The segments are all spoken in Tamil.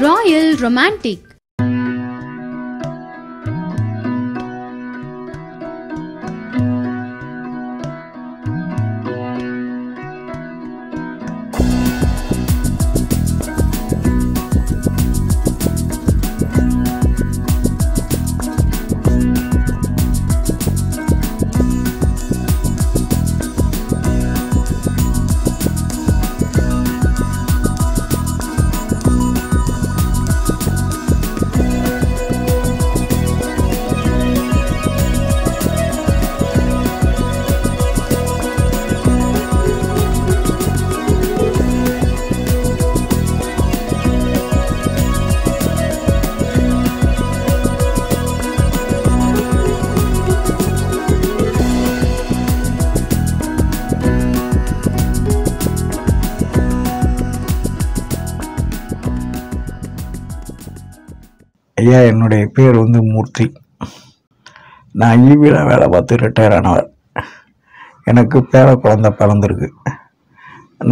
Royal Romantic. ஐயா என்னுடைய பேர் வந்து மூர்த்தி. நான் ஈவியில் வேலை பார்த்து ரிட்டையர் ஆனவர். எனக்கு பேர குழந்த பிறந்திருக்கு.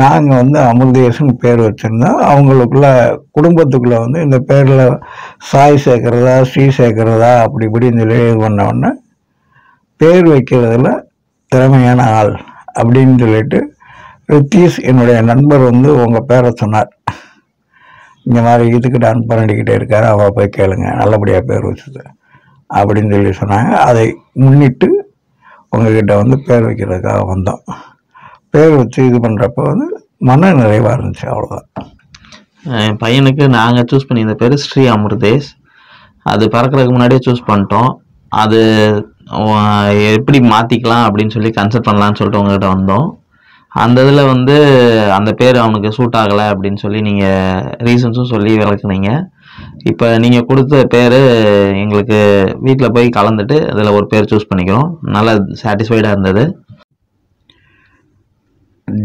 நாங்கள் வந்து அமிர்தேசன் பேர் வச்சுருந்தோம் அவங்களுக்குள்ள குடும்பத்துக்குள்ளே வந்து இந்த பேரில் சாய் சேர்க்குறதா ஸ்ரீ சேர்க்குறதா அப்படி இப்படின்னு சொல்லி இது பண்ண உடனே பேர் வைக்கிறதுல திறமையான ஆள் அப்படின்னு சொல்லிட்டு ரித்தீஷ் என்னுடைய நண்பர் வந்து உங்கள் பேரை சொன்னார். இந்த மாதிரி இதுக்கு டான் பண்ணிக்கிட்டே இருக்காரு. அவள் போய் கேளுங்க. நல்லபடியாக பேர் வச்சுது. அப்படின்னு சொல்லி சொன்னாங்க. அதை முன்னிட்டு உங்ககிட்ட வந்து பேர் வைக்கிறதுக்காக வந்தோம். பேர் வச்சு இது பண்ணுறப்ப வந்து மன நிறைவாக இருந்துச்சு அவ்வளோதான் என் பையனுக்கு நாங்கள் சூஸ் பண்ணியிருந்த பேர் ஸ்ரீ அமிர்தேஷ். அது பறக்கிறதுக்கு முன்னாடியே சூஸ் பண்ணிட்டோம். அது எப்படி மாற்றிக்கலாம் அப்படின்னு சொல்லி கன்சல்ட் பண்ணலான்னு சொல்லிட்டு உங்ககிட்ட வந்தோம். அந்த இதில் வந்து அந்த பேர் அவனுக்கு சூட் ஆகலை அப்படின்னு சொல்லி நீங்கள் ரீசன்ஸும் சொல்லி விளக்குனீங்க. இப்போ நீங்கள் கொடுத்த பேர் எங்களுக்கு வீட்டில் போய் கலந்துட்டு அதில் ஒரு பேர் சூஸ் பண்ணிக்கிறோம். நல்லா சாட்டிஸ்ஃபைடாக இருந்தது.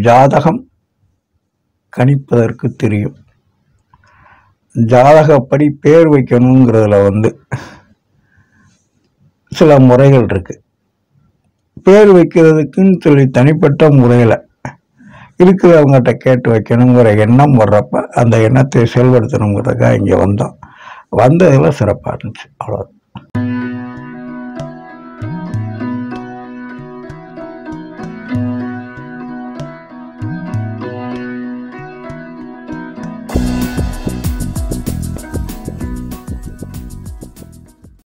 ஜாதகம் கணிப்பதற்கு தெரியும். ஜாதகப்படி பேர் வைக்கணுங்கிறதுல வந்து சில முறைகள் இருக்குது பேர் வைக்கிறதுக்குன்னு சொல்லி தனிப்பட்ட முறையில் இருக்கிறவங்ககிட்ட கேட்டு வைக்கணுங்கிற எண்ணம் வர்றப்ப அந்த எண்ணத்தை செயல்படுத்தணுங்கிறதுக்காக இங்கே வந்தோம். வந்ததில் சிறப்பாக இருந்துச்சு. அவ்வளோ